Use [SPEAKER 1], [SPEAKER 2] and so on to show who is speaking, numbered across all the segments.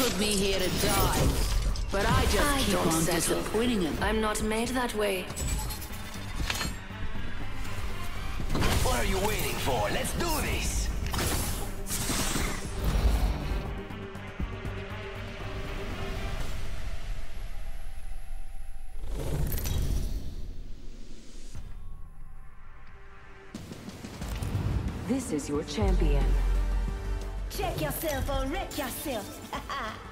[SPEAKER 1] You could put me here to die, but I just
[SPEAKER 2] I
[SPEAKER 1] keep
[SPEAKER 2] don't
[SPEAKER 1] on
[SPEAKER 2] settle.
[SPEAKER 1] disappointing him.
[SPEAKER 2] I'm not made that way.
[SPEAKER 3] What are you waiting for? Let's do this!
[SPEAKER 4] This is your champion.
[SPEAKER 5] Check yourself or wreck yourself.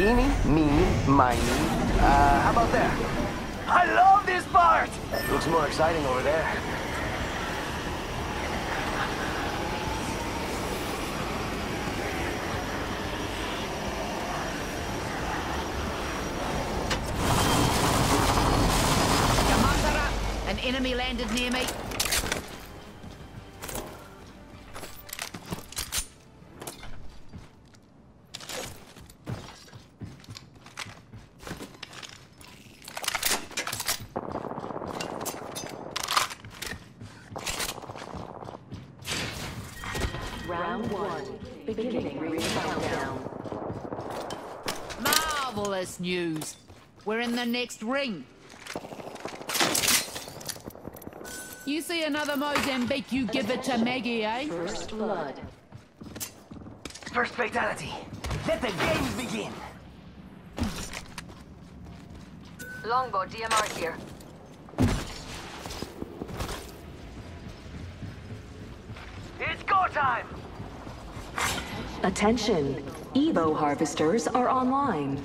[SPEAKER 3] Eeny, meeny, miny. Uh, how about there? I love this part! Looks more exciting over there.
[SPEAKER 1] An enemy landed near me. Marvelous news. We're in the next ring. You see another Mozambique, you give it to Maggie, eh?
[SPEAKER 4] First blood.
[SPEAKER 3] First fatality. Let the games begin!
[SPEAKER 2] Longbow DMR here.
[SPEAKER 3] It's go time!
[SPEAKER 4] Attention! Evo harvesters are online.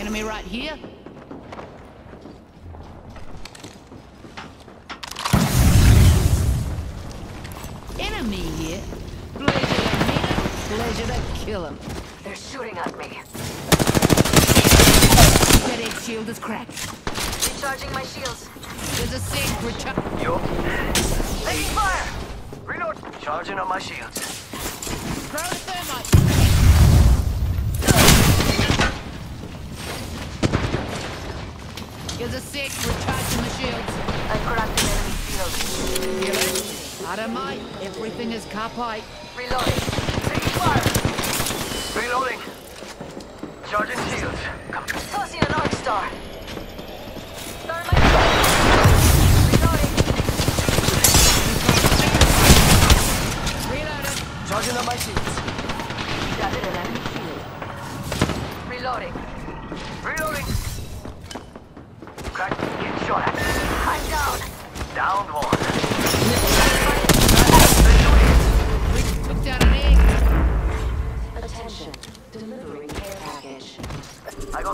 [SPEAKER 1] Enemy right here. Enemy here. Pleasure to meet him, pleasure to kill him.
[SPEAKER 2] They're shooting at me.
[SPEAKER 1] That egg shield is cracked.
[SPEAKER 2] Recharging my shields.
[SPEAKER 1] There's a sink for Chuck.
[SPEAKER 3] Charging on my shields.
[SPEAKER 1] Throw the thermite. Here's a six, recharging the shields.
[SPEAKER 2] I cracked an enemy field.
[SPEAKER 1] Feel it? Out of might. Everything is kapite.
[SPEAKER 2] Reloading.
[SPEAKER 3] Taking fire! Reloading. Charging shields. Come.
[SPEAKER 2] Tossing an arc star.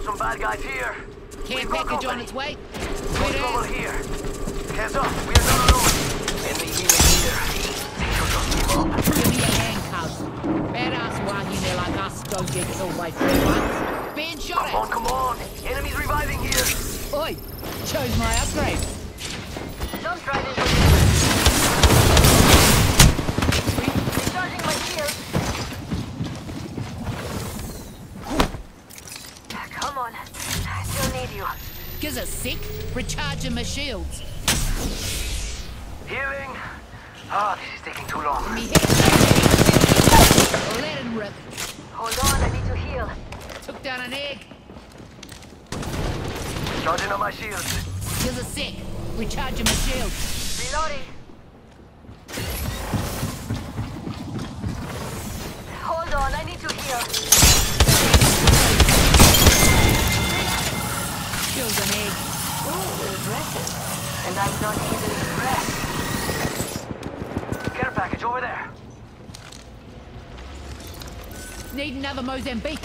[SPEAKER 3] Some bad guys here.
[SPEAKER 1] Care package on its way. Good
[SPEAKER 3] trouble here. Hands up. We are not alone. Enemy healing here. Take your up.
[SPEAKER 1] Give me a hand, cuz. Badass wahine like us don't get killed by three ones. Being shot
[SPEAKER 3] Come on,
[SPEAKER 1] at.
[SPEAKER 3] come on. Enemies reviving here.
[SPEAKER 1] Oi, chose my upgrade.
[SPEAKER 2] Jump right you.
[SPEAKER 1] Gives a sick, recharging my shields.
[SPEAKER 3] Healing. Ah, this is taking too long.
[SPEAKER 1] Let him rip.
[SPEAKER 2] Hold on, I need to heal.
[SPEAKER 1] Took down an egg.
[SPEAKER 3] Charging on my shields.
[SPEAKER 1] Gives a sick, recharging my shields.
[SPEAKER 2] Reloading. Hold on, I need to heal. Ooh. And I'm not even impressed.
[SPEAKER 3] Care package over there.
[SPEAKER 1] Need another Mozambique.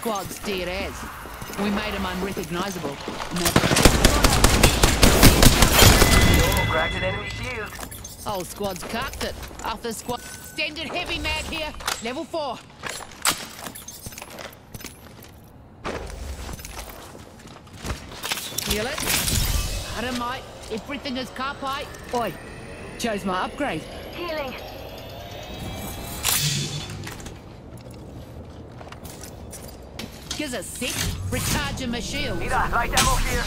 [SPEAKER 1] Squad's as. We made them unrecognizable.
[SPEAKER 3] Oh, cracked an enemy shield.
[SPEAKER 1] Whole squad's cocked it. After squad. Standard heavy mag here. Level 4. Feel it? Dynamite. Everything is carpite. Oi. Chose my upgrade.
[SPEAKER 2] Healing.
[SPEAKER 1] Gives a sec. Recharging my shield.
[SPEAKER 3] Mira, light ammo here.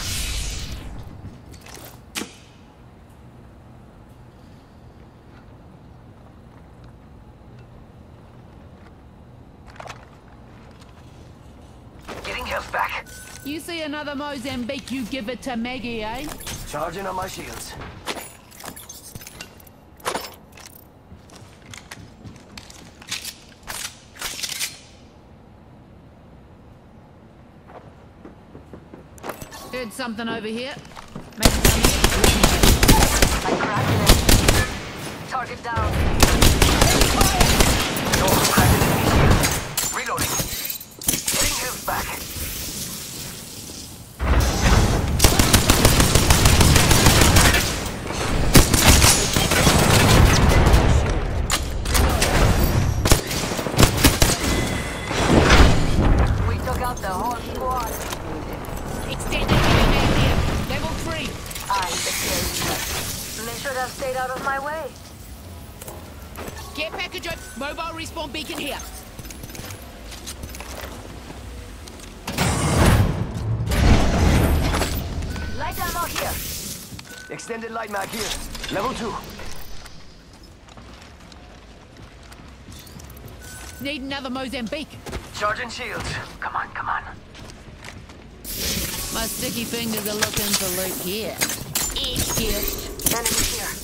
[SPEAKER 3] Getting health back.
[SPEAKER 1] You see another Mozambique, you give it to Maggie, eh?
[SPEAKER 3] Charging on my shields.
[SPEAKER 1] Something over here. Maybe.
[SPEAKER 2] Target down. Stayed out of my way.
[SPEAKER 1] Care package up. Mobile respawn beacon here.
[SPEAKER 2] Light ammo here.
[SPEAKER 3] Extended light mag here. Level 2.
[SPEAKER 1] Need another Mozambique.
[SPEAKER 3] Charging shields. Come on, come on.
[SPEAKER 1] My sticky fingers are looking for loot here. Edge here.
[SPEAKER 2] Enemy here.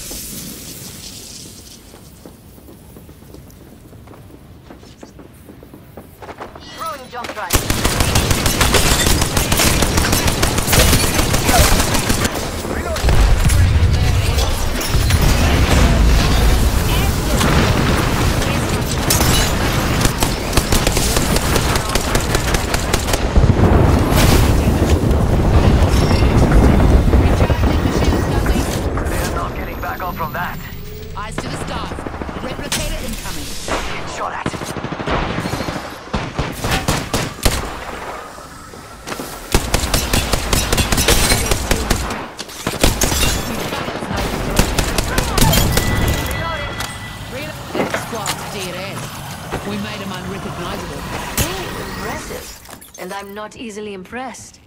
[SPEAKER 2] And I'm not easily impressed.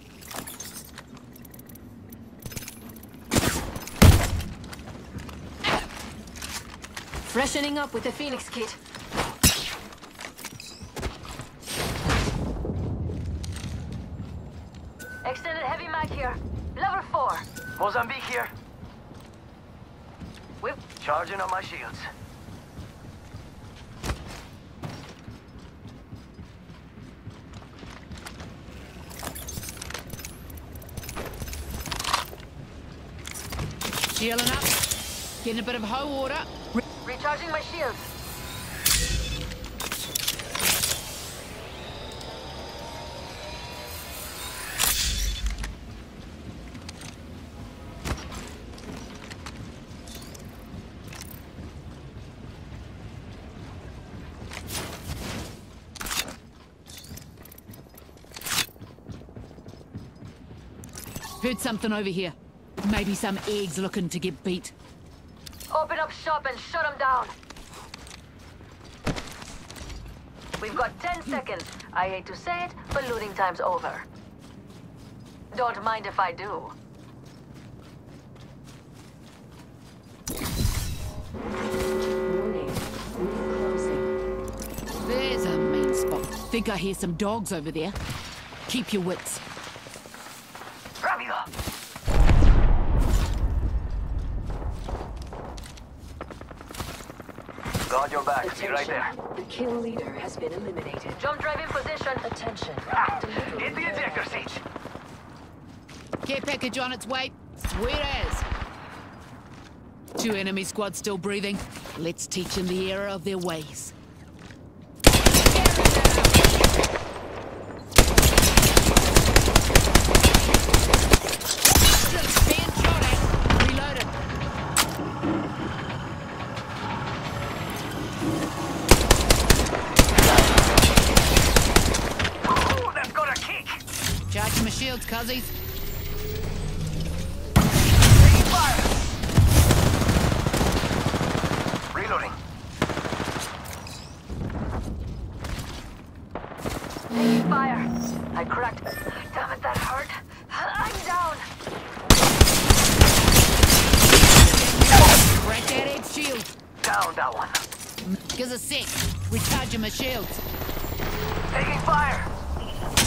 [SPEAKER 2] Freshening up with the Phoenix kit. Extended heavy mag here. Level 4.
[SPEAKER 3] Mozambique here.
[SPEAKER 2] Whip.
[SPEAKER 3] Charging on my shields.
[SPEAKER 1] Shielding up. Getting a bit of hoe water. Re-
[SPEAKER 2] Recharging my shields.
[SPEAKER 1] Heard something over here. Maybe some eggs looking to get beat.
[SPEAKER 2] Open up shop and shut them down. We've got 10 seconds. I hate to say it, but looting time's over. Don't mind if I do.
[SPEAKER 4] Warning. Closing.
[SPEAKER 1] There's a mean spot. Think I hear some dogs over there. Keep your wits.
[SPEAKER 3] Your back. Be right there.
[SPEAKER 4] The kill leader has been eliminated.
[SPEAKER 2] Jump drive in position.
[SPEAKER 4] Attention.
[SPEAKER 3] Ah, hit the ejector seat.
[SPEAKER 1] Care package on its way. Sweet as. Two enemy squads still breathing. Let's teach them the error of their ways. Shields, cuzzies.
[SPEAKER 3] Taking fire! Reloading.
[SPEAKER 2] Taking fire. I cracked. Damn it, that hurt. I'm down.
[SPEAKER 1] Crack that head shield.
[SPEAKER 3] Down that one.
[SPEAKER 1] Gives a sec. Recharging my shields.
[SPEAKER 3] Taking fire!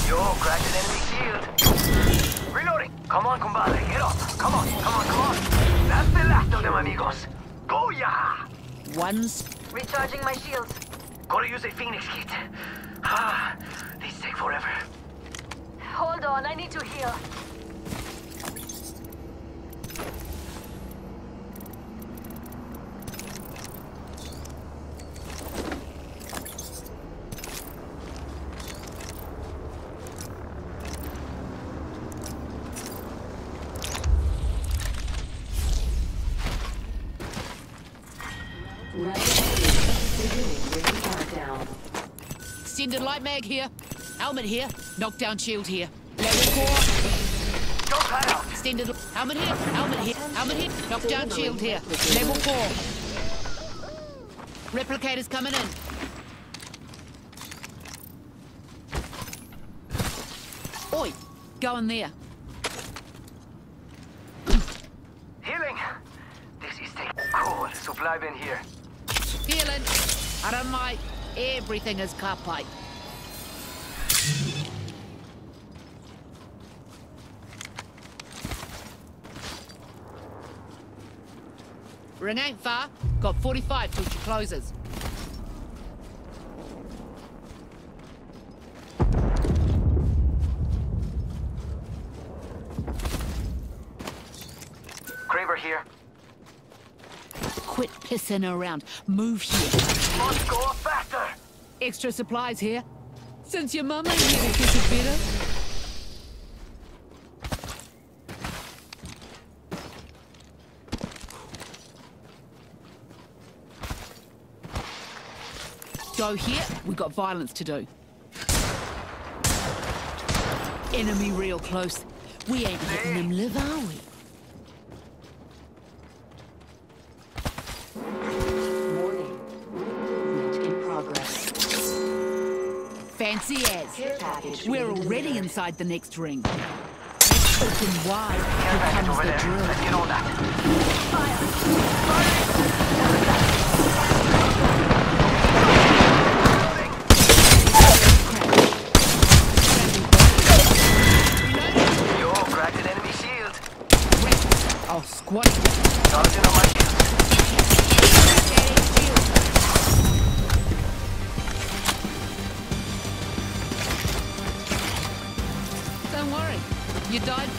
[SPEAKER 3] Yo, cracked an enemy shield. Reloading! Come on, compadre, get up! Come on, come on, come on! That's the last of them, amigos! Go ya!
[SPEAKER 1] One's
[SPEAKER 2] Recharging my shields.
[SPEAKER 3] Gotta use a Phoenix kit. Ah, these take forever.
[SPEAKER 2] Hold on, I need to heal.
[SPEAKER 1] Extended light mag here. Helmet here. Knockdown shield here. Level four.
[SPEAKER 3] Don't out!
[SPEAKER 1] Extended helmet here. Helmet here. Helmet here. Knockdown shield here. Level four. Replicators coming in. Oi, go in there.
[SPEAKER 3] Healing! This is taking cool. Supply bin here.
[SPEAKER 1] Healing. I don't mind. Everything is car pipe. Ring ain't far. Got 45 till she closes.
[SPEAKER 3] Kraber here.
[SPEAKER 1] Quit pissing around. Move here. Extra supplies here. Since your mum ain't here to get it better. Go here, we got violence to do. Enemy real close. We ain't letting them live, are we? Fancy as. We're already inside the next ring. Open wide. Here comes the drill.
[SPEAKER 3] Let's get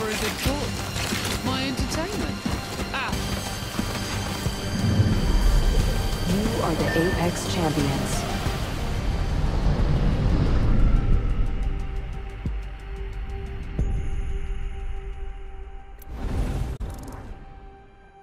[SPEAKER 1] a good cause. My entertainment. Ah,
[SPEAKER 4] You are the Apex champions.